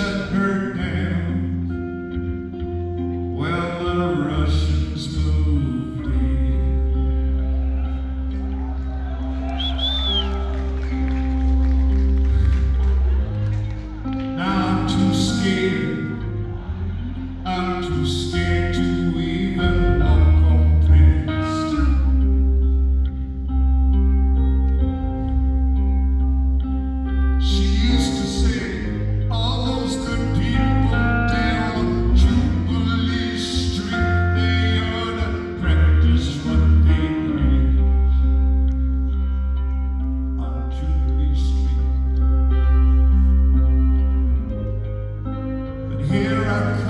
shut the Russians moved in. Now I'm too scared. I'm too scared. America.